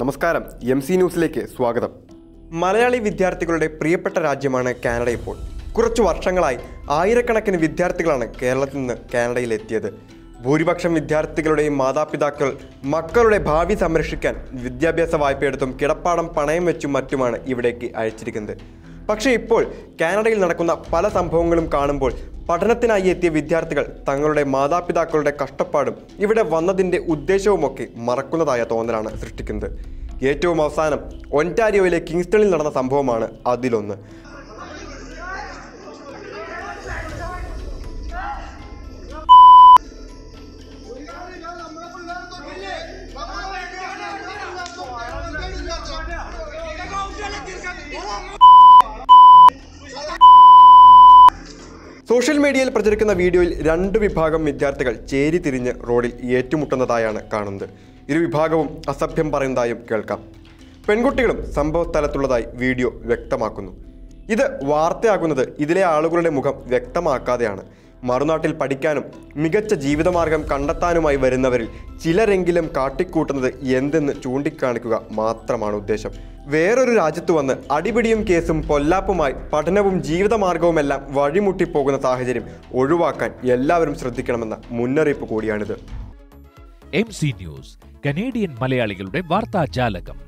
നമസ്കാരം M C ന്യൂസിലേക്ക് സ്വാഗതം. മലയാളി വിദ്യാർത്ഥികളുടെ പ്രിയപ്പെട്ട രാജ്യമാണ് കാനഡ ഇപ്പോൾ. കുറച്ചു വർഷങ്ങളായി ആയിരക്കണക്കിന് വിദ്യാർത്ഥികളാണ് കേരളത്തിൽ നിന്ന് കാനഡയിലെത്തിയത്. ഭൂരിപക്ഷം വിദ്യാർത്ഥികളുടെയും മാതാപിതാക്കൾ മക്കളുടെ ഭാവി സംരക്ഷിക്കാൻ വിദ്യാഭ്യാസ വായ്പയെടുത്തും കിടപ്പാടം പണയം വെച്ചും മറ്റുമാണ് ഇവിടേക്ക് അയച്ചിരിക്കുന്നത്. പക്ഷേ ഇപ്പോൾ കാനഡയിൽ നടക്കുന്ന പല സംഭവങ്ങളും കാണുമ്പോൾ പഠനത്തിനായി എത്തിയ വിദ്യാർത്ഥികൾ തങ്ങളുടെ മാതാപിതാക്കളുടെ കഷ്ടപ്പാടും ഇവിടെ വന്നതിന്റെ ഉദ്ദേശവുമൊക്കെ മറക്കുന്നതായ തോന്നലാണ് സൃഷ്ടിക്കുന്നത് ഏറ്റവും അവസാനം ഒന്റാരിയോയിലെ കിങ്സ്റ്റണിൽ നടന്ന സംഭവമാണ് അതിലൊന്ന് സോഷ്യൽ മീഡിയയിൽ പ്രചരിക്കുന്ന വീഡിയോയിൽ രണ്ട് വിഭാഗം വിദ്യാർത്ഥികൾ ചേരി തിരിഞ്ഞ് റോഡിൽ ഏറ്റുമുട്ടുന്നതായാണ് കാണുന്നത്. ഇരു വിഭാഗവും അസഭ്യം പറയുന്നതായും കേൾക്കാം. പെൺകുട്ടികളും സംഭവ സ്ഥലത്തുള്ളതായി വീഡിയോ വ്യക്തമാക്കുന്നു. ഇത് വാർത്തയാകുന്നത് ഇതിലെ ആളുകളുടെ മുഖം വ്യക്തമാക്കാതെയാണ്. മറുനാട്ടിൽ പഠിക്കാനും മികച്ച ജീവിതമാർഗം കണ്ടെത്താനുമായി വരുന്നവരിൽ ചിലരെങ്കിലും കാട്ടിക്കൂട്ടുന്നത് എന്തെന്ന് ചൂണ്ടിക്കാണിക്കുക മാത്രമാണ് ഉദ്ദേശം. വേറൊരു രാജ്യത്ത് വന്ന് അടിപിടിയും കേസും പൊല്ലാപ്പുമായി പഠനവും ജീവിതമാർഗവുമെല്ലാം വഴിമുട്ടിപ്പോകുന്ന സാഹചര്യം ഒഴിവാക്കാൻ എല്ലാവരും ശ്രദ്ധിക്കണമെന്ന മുന്നറിയിപ്പ് കൂടിയാണിത്. എം സി ന്യൂസ് കനേഡിയൻ മലയാളികളുടെ വാർത്താജാലകം